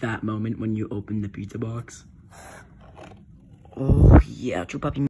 that moment when you open the pizza box. Oh, yeah, True Puppy